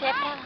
Yeah.